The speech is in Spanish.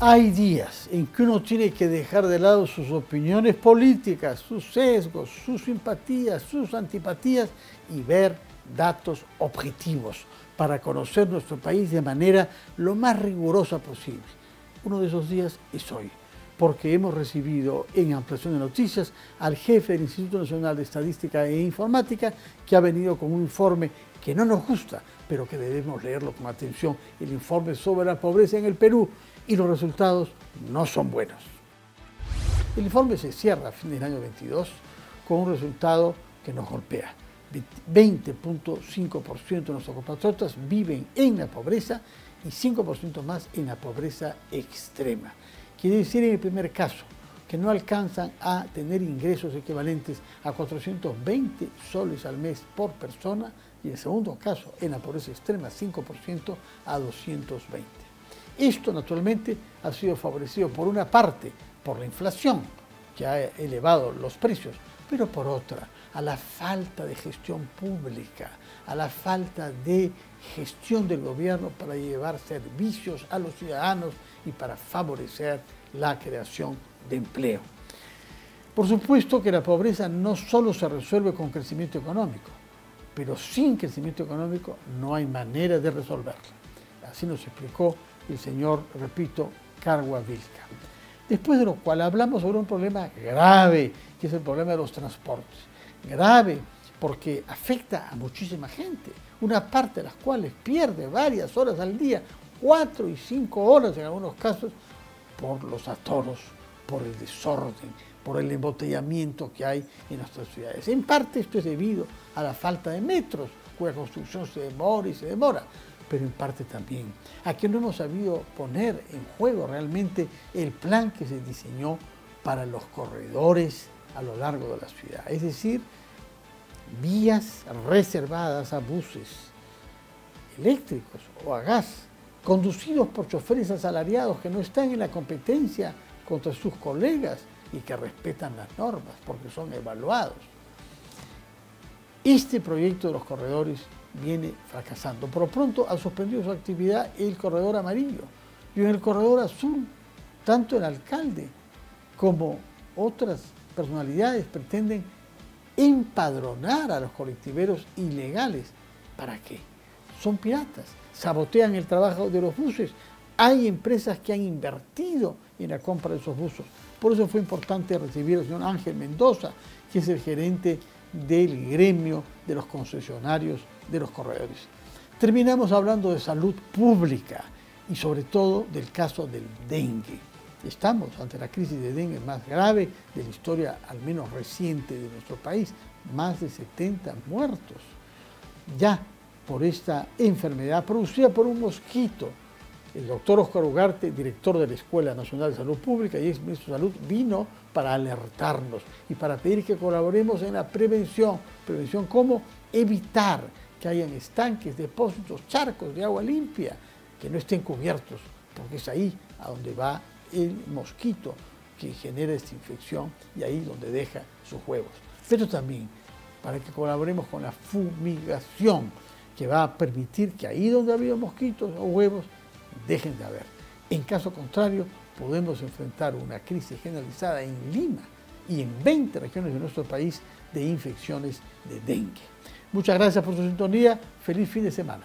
Hay días en que uno tiene que dejar de lado sus opiniones políticas, sus sesgos, sus simpatías, sus antipatías y ver datos objetivos para conocer nuestro país de manera lo más rigurosa posible. Uno de esos días es hoy, porque hemos recibido en Ampliación de Noticias al jefe del Instituto Nacional de Estadística e Informática, que ha venido con un informe que no nos gusta, pero que debemos leerlo con atención, el informe sobre la pobreza en el Perú, y los resultados no son buenos. El informe se cierra a fin del año 22 con un resultado que nos golpea. 20.5% de nuestros compatriotas viven en la pobreza y 5% más en la pobreza extrema. Quiere decir en el primer caso que no alcanzan a tener ingresos equivalentes a 420 soles al mes por persona y en el segundo caso, en la pobreza extrema, 5% a 220. Esto naturalmente ha sido favorecido por una parte por la inflación, que ha elevado los precios, pero por otra, a la falta de gestión pública, a la falta de gestión del gobierno para llevar servicios a los ciudadanos y para favorecer la creación de empleo. Por supuesto que la pobreza no solo se resuelve con crecimiento económico, pero sin crecimiento económico no hay manera de resolverla. Así nos explicó el señor, repito, Cargua Vilca. Después de lo cual hablamos sobre un problema grave, que es el problema de los transportes. Grave porque afecta a muchísima gente, una parte de las cuales pierde varias horas al día, cuatro y cinco horas en algunos casos, por los atoros, por el desorden, por el embotellamiento que hay en nuestras ciudades. En parte esto es debido a la falta de metros, cuya construcción se demora y se demora, pero en parte también a que no hemos sabido poner en juego realmente el plan que se diseñó para los corredores a lo largo de la ciudad. Es decir, vías reservadas a buses eléctricos o a gas, conducidos por choferes asalariados que no están en la competencia contra sus colegas y que respetan las normas porque son evaluados. Este proyecto de los corredores viene fracasando. Por lo pronto ha suspendido su actividad el corredor amarillo y en el corredor azul, tanto el alcalde como otras personalidades pretenden empadronar a los colectiveros ilegales. ¿Para qué? Son piratas, sabotean el trabajo de los buses. Hay empresas que han invertido en la compra de esos buses. Por eso fue importante recibir al señor Ángel Mendoza, que es el gerente del gremio de los concesionarios de los corredores. Terminamos hablando de salud pública y sobre todo del caso del dengue. Estamos ante la crisis de dengue más grave de la historia, al menos reciente, de nuestro país. Más de 70 muertos ya por esta enfermedad producida por un mosquito el doctor Oscar Ugarte, director de la Escuela Nacional de Salud Pública y ex ministro de Salud, vino para alertarnos y para pedir que colaboremos en la prevención. Prevención como evitar que hayan estanques, depósitos, charcos de agua limpia que no estén cubiertos, porque es ahí a donde va el mosquito que genera esta infección y ahí donde deja sus huevos. Pero también para que colaboremos con la fumigación que va a permitir que ahí donde ha habido mosquitos o huevos dejen de haber. En caso contrario, podemos enfrentar una crisis generalizada en Lima y en 20 regiones de nuestro país de infecciones de dengue. Muchas gracias por su sintonía. Feliz fin de semana.